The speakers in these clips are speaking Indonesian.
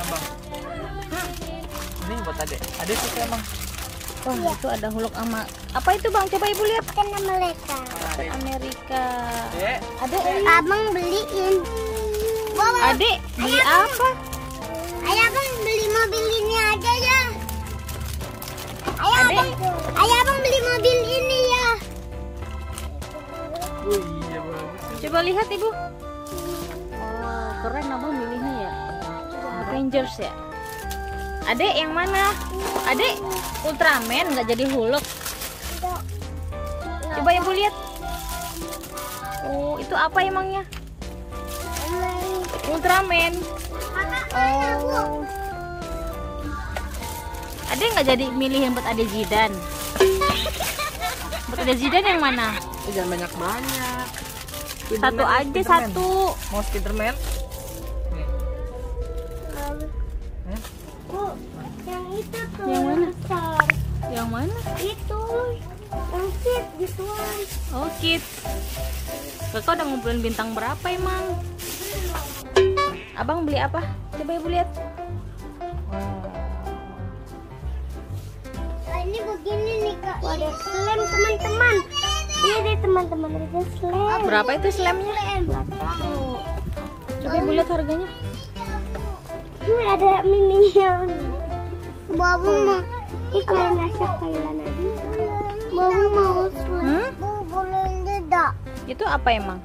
Abang, ini buat adek. Adek suka emang. Wah, itu ada huluk sama apa itu bang? Coba ibu lihat. Kena mereka. Kapten Amerika. Dek, Adek, Abang beliin. Bawa. adek beli apa? Ayo abang beli mobil ini aja ya. Ayo Adek. abang, ayo abang beli mobil ini ya. oh iya bagus. Coba lihat ibu. Oh, keren abang milihnya Avengers ya. Adek yang mana? Adek Ultraman nggak jadi huluk. Coba ibu lihat. Oh, itu apa emangnya? Ultraman. Oh. Ade nggak jadi milih yang buat Ade Zidan. Buat Ade Zidan yang mana? Jangan banyak banyak. Satu aja satu. Mau Spiderman? Itu tuh. Yang mana? besar. Yang mana? Itu. Yang kit gituan. Oh, kit. Kakak udah ngumpulin bintang berapa emang? Abang beli apa? Coba ibu lihat. Nah, ini begini nih kak. Ada slam teman-teman. Iya deh teman-teman ada slam. Berapa itu slamnya? Nggak tahu. Coba ibu lihat harganya. Ini ada minion. Babu mau. Kalau nggak sekalian aja. Babu mau slam. Hmm? Tidak? Itu apa emang?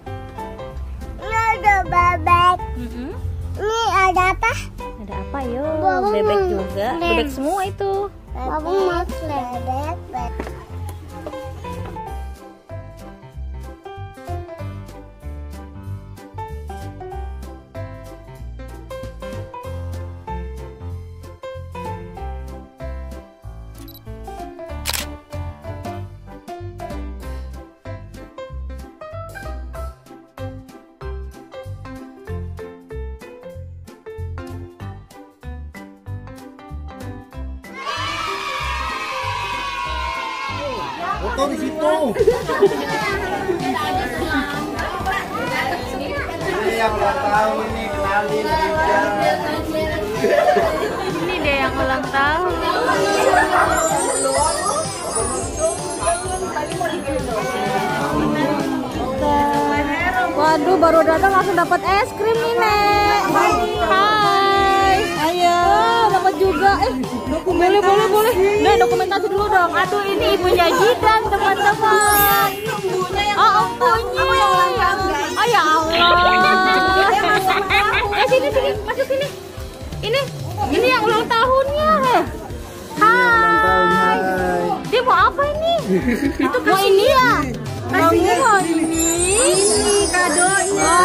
Ini ada bebek. Ini ada apa? Ada apa yo? Bebek juga. Bebek semua itu. Babu mau. Bebek. Foto di situ. Iya, yang ulang tahun ini kenalin. Ini deh yang ulang tahun. Waduh, baru datang langsung dapat es krim nih, Nek. Hai. Juga. Eh, boleh, boleh, boleh. Nek, dokumentasi dulu dong. Aduh, ini ibunya Jidan, teman-teman. Oh, empunya. Oh, ya Allah. Eh, sini, sini. Masuk sini. Ini, ini yang ulang tahunnya. Hai. Dia mau apa ini? Itu mau ini ya? Mau ini. Ini kadonya.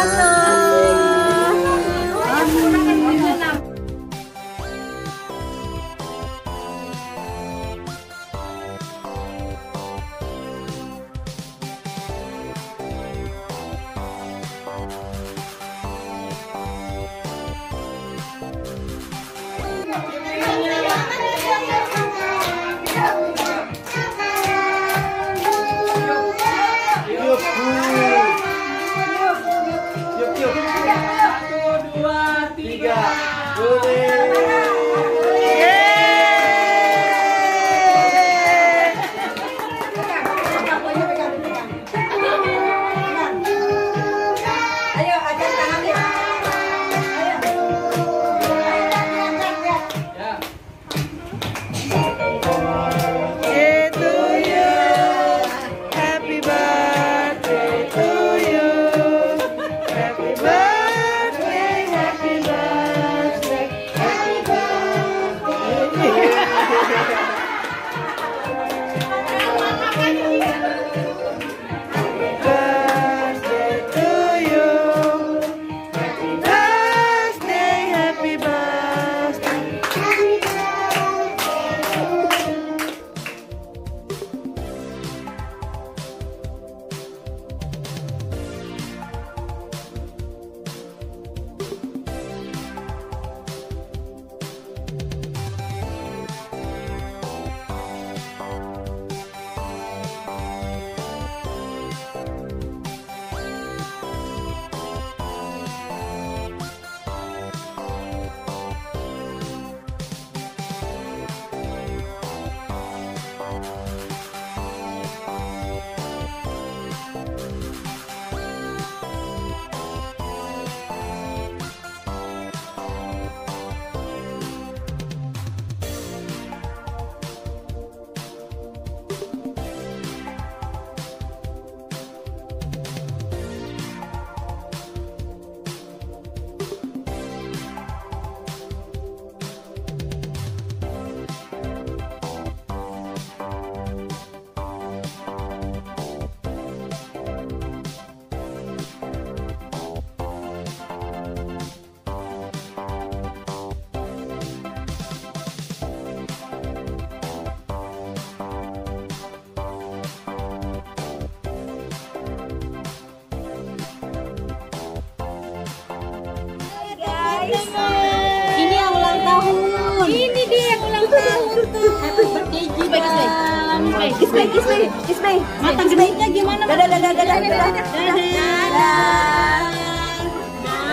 Ini yang ulang tahun. Ini dia yang ulang tahun tuh. Happy birthday Jidan. Kisbay, kisbay, kisbay. Mata gedenya gimana? Dadah, dadah, dadah, dadah, dadah. Dadah.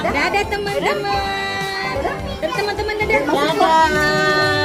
Dadah teman-teman. Teman-teman dadah. Dadah.